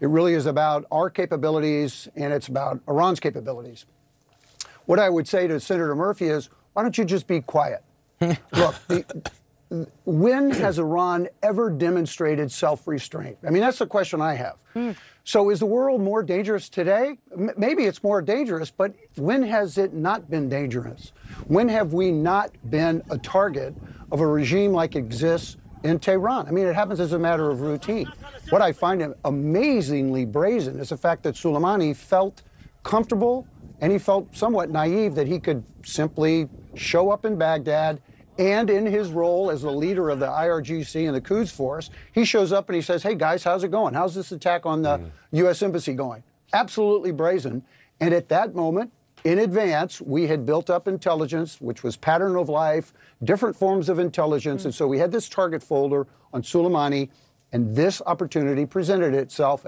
It really is about our capabilities and it's about Iran's capabilities. What I would say to Senator Murphy is, why don't you just be quiet? Look, the, when has Iran ever demonstrated self restraint? I mean, that's the question I have. Mm. So, is the world more dangerous today? M- maybe it's more dangerous, but when has it not been dangerous? When have we not been a target of a regime like exists in Tehran? I mean, it happens as a matter of routine. What I find amazingly brazen is the fact that Soleimani felt comfortable and he felt somewhat naive that he could simply show up in Baghdad and in his role as the leader of the IRGC and the Quds Force, he shows up and he says, Hey guys, how's it going? How's this attack on the mm. U.S. Embassy going? Absolutely brazen. And at that moment, in advance, we had built up intelligence, which was pattern of life, different forms of intelligence. Mm. And so we had this target folder on Soleimani, and this opportunity presented itself.